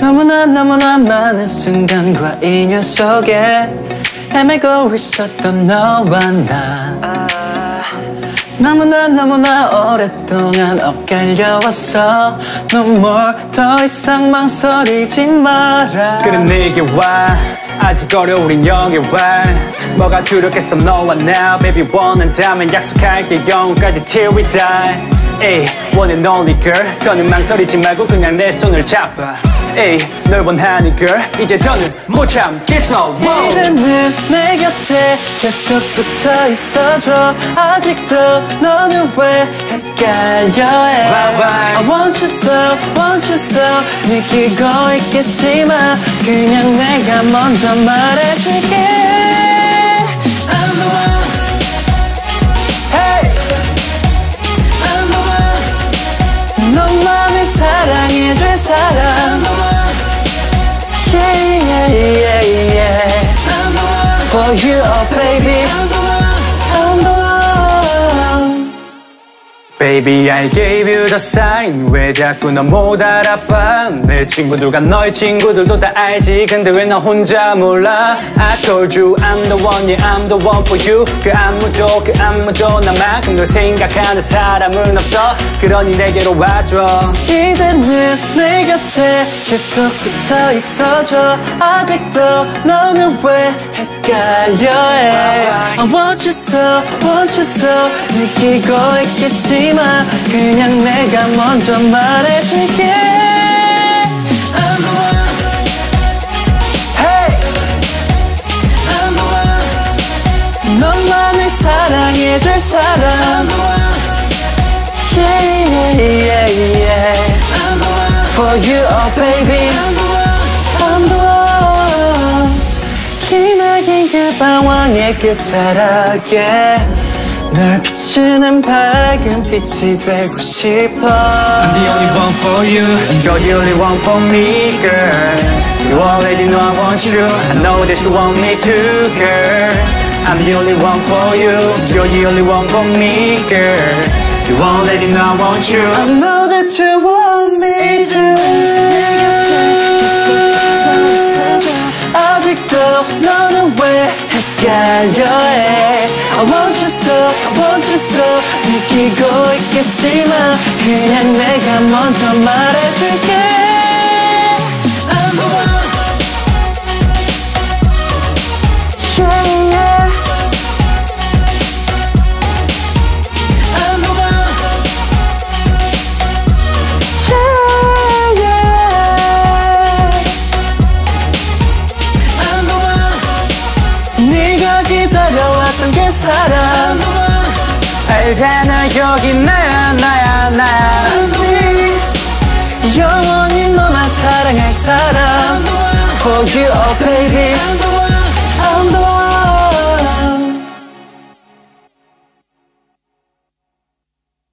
너무나 너무나 많은 순간과 인연 속에 헤매고 있었던 너와 나. 너무나 너무나 오랫동안 엇갈려왔어. 눈물 더 이상 망설이지 마라. 그래 내게 와 아직 어려 우린 여기 와 뭐가 두렵겠어 너와 나 baby 원한다면 약속할게 영원까지 till we die. 에이 one and only girl. 더는 망설이지 말고 그냥 내 손을 잡아 에이 널 원하는 girl. 이제 더는 못 참겠어. 이제는 내 곁에 계속 붙어 있어줘. 아직도 너는 왜 헷갈려해? Bye bye. I want you so, want you so. 느끼고 있겠지만 그냥 내가 먼저 말해줄게. I'm the one. Hey. I'm the one. 너만을 사랑해줄 사람 you, oh baby. Baby I gave you the sign. 왜 자꾸 넌 못 알아봐? 내 친구들과 너의 친구들도 다 알지. 근데 왜 나 혼자 몰라? I told you I'm the one yeah I'm the one for you. 그 아무도 그 아무도 나만큼 널 생각하는 사람은 없어. 그러니 내게로 와줘. 이제는 내 곁에 계속 붙어 있어줘. 아직도 너는 왜 헷갈려해? I want you so, want you so. 느끼고 있겠지 만 그냥 내가 먼저 말해줄게. I'm the one. Hey. I'm the one. 너만을 사랑해줄 사람. I'm the one. Yeah, yeah, yeah. I'm the one. For you, oh baby. I'm the one. I'm the one. 기나긴 그 방황의 끝자락에 널 비추는 밝은 빛이 되고 싶어. I'm the only one for you and you're the only one for me girl You already know I want you I know that you want me too girl I'm the only one for you You're the only one for me girl You already know I want you I know that you want me to. So. 느끼고 있겠지만 그냥 내가 먼저 말해줄게. 그 사람. 알잖아 여기 나야 나야 나야. 영원히 너만 사랑할 사람. For you, oh baby.